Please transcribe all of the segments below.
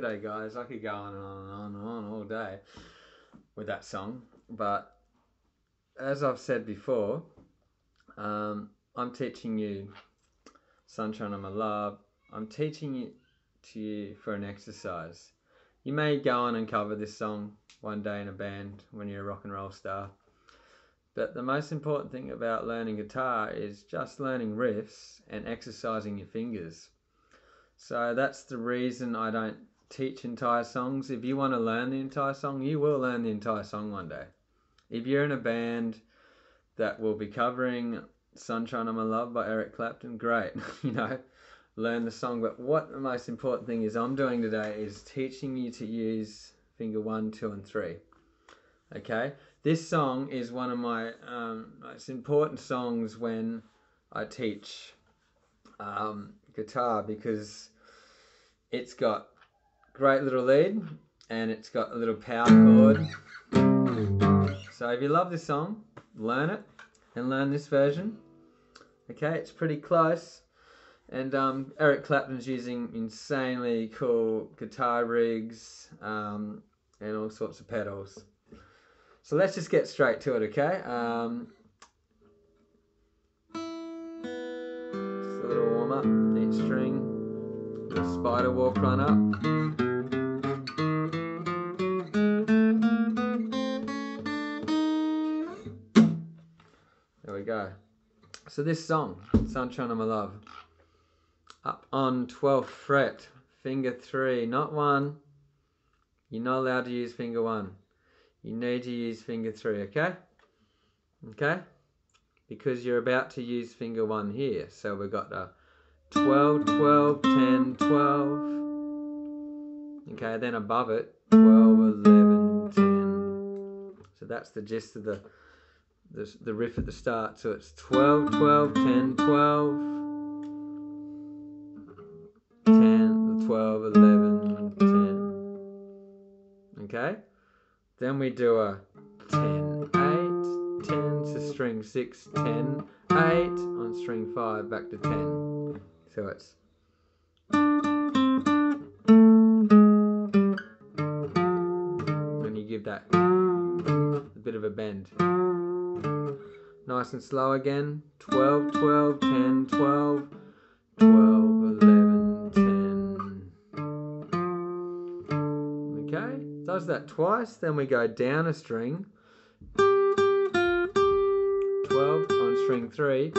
G'day, guys. I could go on and on and on and on all day with that song, but as I've said before, um, I'm teaching you Sunshine of My Love. I'm teaching it to you for an exercise. You may go on and cover this song one day in a band when you're a rock and roll star. But the most important thing about learning guitar is just learning riffs and exercising your fingers. So that's the reason I don't teach entire songs. If you want to learn the entire song, you will learn the entire song one day. If you're in a band that will be covering Sunshine of My Love by Eric Clapton, great. you know, learn the song. But what the most important thing is I'm doing today is teaching you to use finger one, two, and three. Okay? This song is one of my um, most important songs when I teach um, guitar because it's got great little lead and it's got a little power chord. So if you love this song, learn it and learn this version. Okay, it's pretty close. And um, Eric Clapton's using insanely cool guitar rigs um, and all sorts of pedals. So let's just get straight to it, okay? Um, just a little warm up, each string, spider walk run up. So this song, of My Love, up on 12th fret, finger 3, not 1. You're not allowed to use finger 1 you need to use finger 3, okay? Okay? Because you're about to use finger 1 here. So we've got a 12, 12, 10, 12. Okay, then above it, 12, 11, 10. So that's the gist of the, the, the riff at the start. So it's 12, 12, 10, 12. 10, 12, 11, 10. Okay? Then we do a 10, 8, 10 to string 6, 10, 8 on string 5 back to 10. So it's Nice and slow again. 12, 12, 10, 12, 12, 11, 10. Okay? does that twice, then we go down a string, 12 on string 3,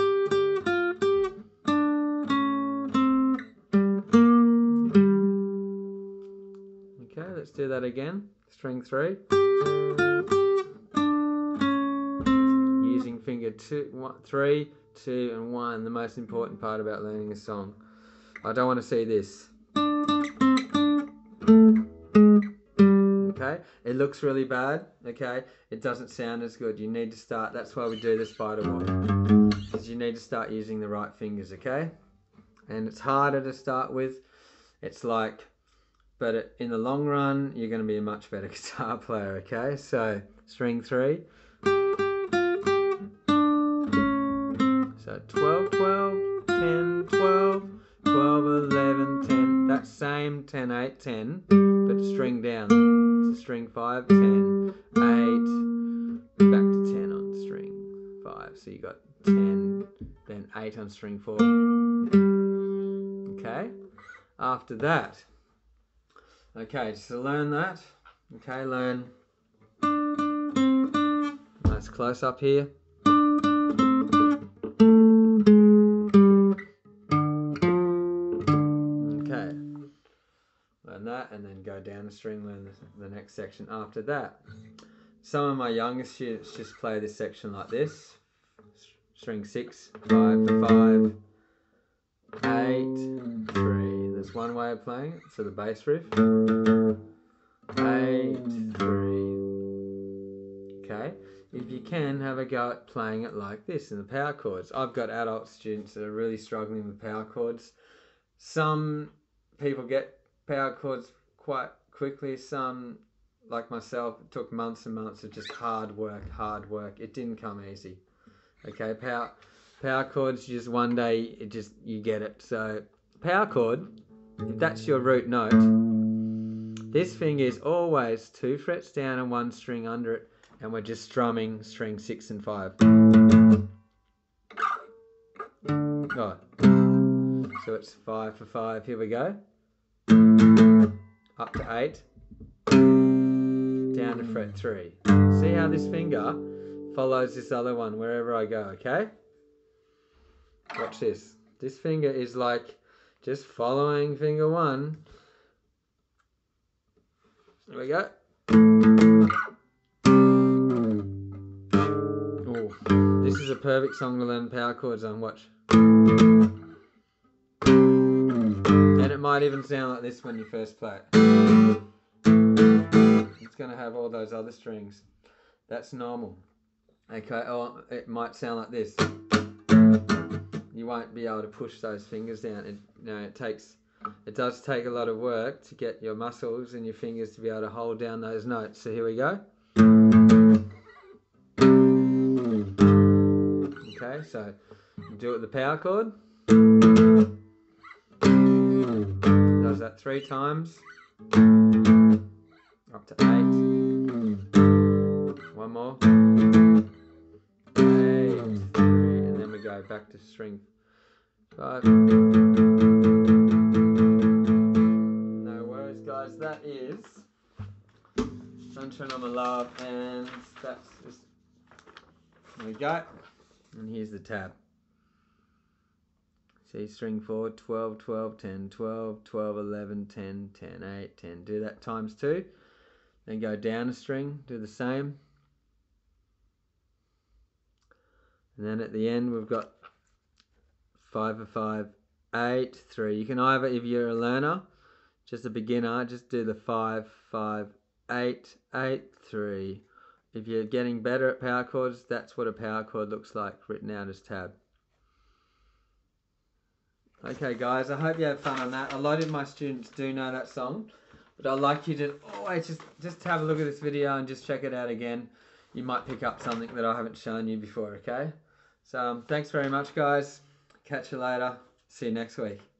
okay, let's do that again, string 3, using finger two, one, 3, 2 and 1, the most important part about learning a song. I don't want to see this. okay? It looks really bad, okay? It doesn't sound as good. You need to start, that's why we do the spider walk. Because you need to start using the right fingers, okay? And it's harder to start with. It's like, but in the long run, you're going to be a much better guitar player, okay? So, string three. So 12, 12, 10, 12, 12, 11, 10. That same 10, 8, 10, but string down So string 5, 10, 8, back to 10 on string 5. So you got 10, then 8 on string 4. Okay, after that, okay, so learn that. Okay, learn nice close up here. And that and then go down the string, learn the, the next section after that. Some of my younger students just play this section like this. String six, five to five, eight, three. There's one way of playing it, so the bass riff. Eight, three. Okay, if you can, have a go at playing it like this in the power chords. I've got adult students that are really struggling with power chords. Some people get power chords quite quickly. Some, like myself, took months and months of just hard work, hard work. It didn't come easy. Okay, power power chords. Just one day, it just you get it. So power chord, if that's your root note, This finger is always two frets down and one string under it, and we're just strumming string six and five. Right. So it's five for five. Here we go. Up to eight. Down to fret three. See how this finger follows this other one wherever I go, okay? Watch this. This finger is like just following finger one. There we go. Oh, this is a perfect song to learn power chords on. Watch. Might even sound like this when you first play it. It's going to have all those other strings. That's normal. Okay, oh, it might sound like this. You won't be able to push those fingers down. It, you know, it takes, it does take a lot of work to get your muscles and your fingers to be able to hold down those notes. So here we go. Okay, so do it with the power chord. That three times. Up to eight. One more. Eight, three, and then we go back to string five. No worries, guys. That is Sunshine on My Love, and that's just. There we go. And here's the tab. See string 4, 12, 12, 10, 12, 12, 11, 10, 10, 8, 10. Do that times 2. Then go down a string, do the same. And then at the end we've got 5 of 5, 8, 3. You can either, if you're a learner, just a beginner, just do the 5, 5, 8, 8, 3. If you're getting better at power chords, that's what a power chord looks like written out as tab. Okay guys, I hope you had fun on that. A lot of my students do know that song, but I'd like you to always just, just have a look at this video and just check it out again. You might pick up something that I haven't shown you before, okay? So um, thanks very much guys. Catch you later. See you next week.